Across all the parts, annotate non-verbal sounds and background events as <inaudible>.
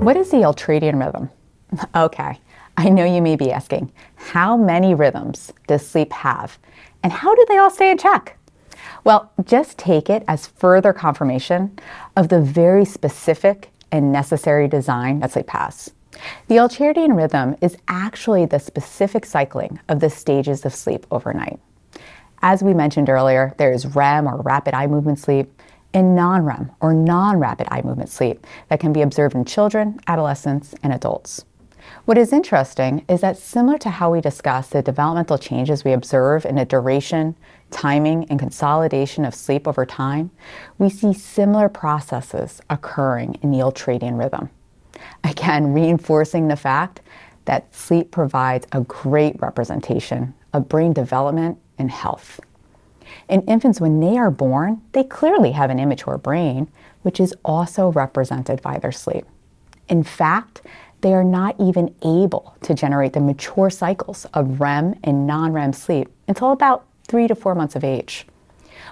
What is the ultradian rhythm? <laughs> Okay, I know you may be asking, how many rhythms does sleep have? And how do they all stay in check? Well, just take it as further confirmation of the very specific and necessary design that sleep has. The ultradian rhythm is actually the specific cycling of the stages of sleep overnight. As we mentioned earlier, there is REM or rapid eye movement sleep, and non-REM or non-rapid eye movement sleep that can be observed in children, adolescents, and adults. What is interesting is that similar to how we discuss the developmental changes we observe in the duration, timing, and consolidation of sleep over time, we see similar processes occurring in the ultradian rhythm. Again, <laughs> reinforcing the fact that sleep provides a great representation of brain development and health. In infants, when they are born, they clearly have an immature brain, which is also represented by their sleep. In fact, they are not even able to generate the mature cycles of REM and non REM sleep until about three to four months of age.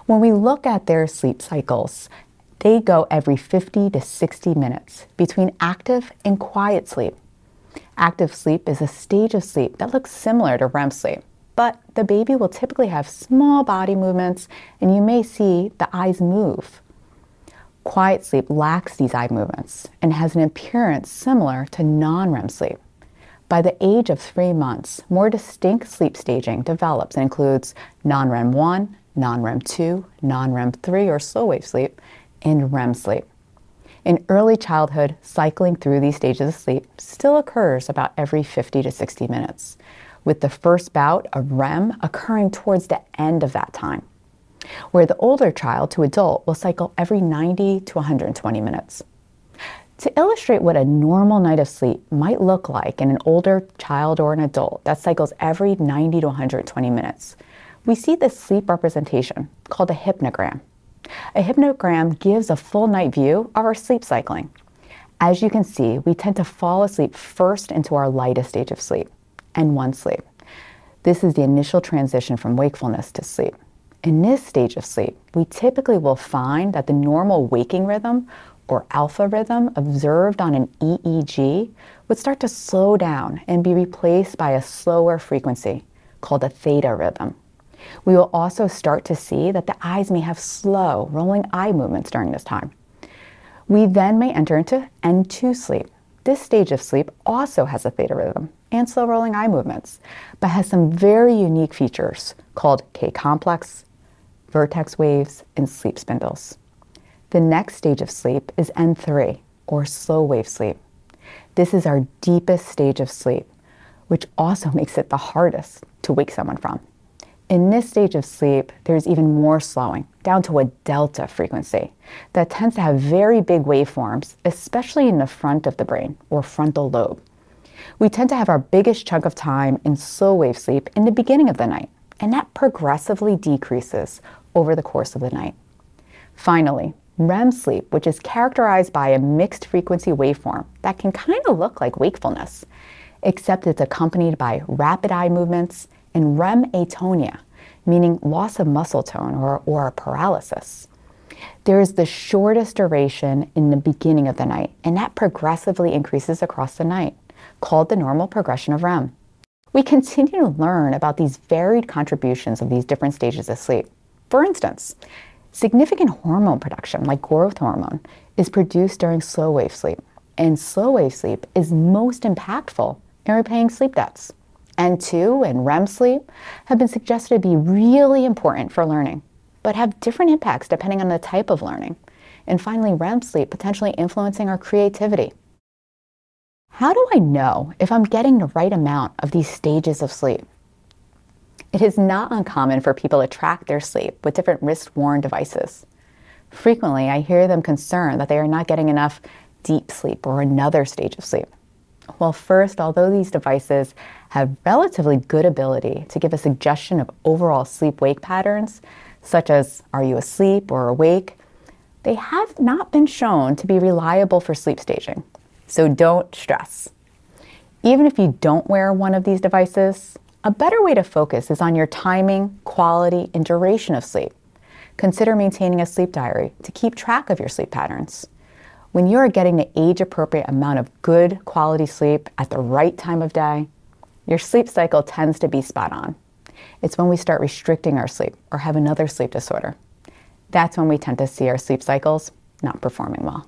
When we look at their sleep cycles, they go every 50 to 60 minutes between active and quiet sleep. Active sleep is a stage of sleep that looks similar to REM sleep but the baby will typically have small body movements and you may see the eyes move. Quiet sleep lacks these eye movements and has an appearance similar to non-REM sleep. By the age of three months, more distinct sleep staging develops and includes non-REM 1, non-REM 2, non-REM 3 or slow wave sleep, and REM sleep. In early childhood, cycling through these stages of sleep still occurs about every 50 to 60 minutes with the first bout of REM occurring towards the end of that time, where the older child to adult will cycle every 90 to 120 minutes. To illustrate what a normal night of sleep might look like in an older child or an adult that cycles every 90 to 120 minutes, we see this sleep representation called a hypnogram. A hypnogram gives a full night view of our sleep cycling. As you can see, we tend to fall asleep first into our lightest stage of sleep N1 sleep. This is the initial transition from wakefulness to sleep. In this stage of sleep, we typically will find that the normal waking rhythm or alpha rhythm observed on an EEG would start to slow down and be replaced by a slower frequency called a theta rhythm. We will also start to see that the eyes may have slow, rolling eye movements during this time. We then may enter into N2 sleep. This stage of sleep also has a theta rhythm, and slow rolling eye movements, but has some very unique features called K complex, vertex waves, and sleep spindles. The next stage of sleep is N3, or slow wave sleep. This is our deepest stage of sleep, which also <laughs> makes it the hardest to wake someone from. In this stage of sleep, there's even more slowing, down to a delta frequency, that tends to have very big waveforms, especially in the front of the brain, or frontal lobe. We tend to have our biggest chunk of time in slow wave sleep in the beginning of the night, and that progressively decreases over the course of the night. Finally, REM sleep, which is characterized by a mixed frequency waveform that can kind of look like wakefulness, except it's accompanied by rapid eye movements and REM atonia, meaning loss of muscle tone or, or paralysis. There is the shortest duration in the beginning of the night, and that progressively increases across the night called the normal progression of REM. We continue to learn about these varied contributions of these different stages of sleep. For instance, significant hormone production, like growth hormone, is produced during slow wave sleep, and slow wave sleep is most impactful in repaying sleep debts. N2 and REM sleep have been suggested to be really important for learning, but have different impacts depending on the type of learning. And finally, REM sleep potentially influencing our creativity how do I know if I'm getting the right amount of these stages of sleep? It is not uncommon for people to track their sleep with different wrist worn devices. Frequently, I hear them concerned that they are not getting enough deep sleep or another stage of sleep. Well, first, although these devices have relatively good ability to give a suggestion of overall sleep wake patterns, such as are you asleep or awake, they have not been shown to be reliable for sleep staging. So don't stress. Even if you don't wear one of these devices, a better way to focus is on your timing, quality, and duration of sleep. Consider maintaining a sleep diary to keep track of your sleep patterns. When you are getting the age appropriate amount of good quality sleep at the right time of day, your sleep cycle tends to be spot on. It's when we start restricting our sleep or have another sleep disorder. That's when we tend to see our sleep cycles not performing well.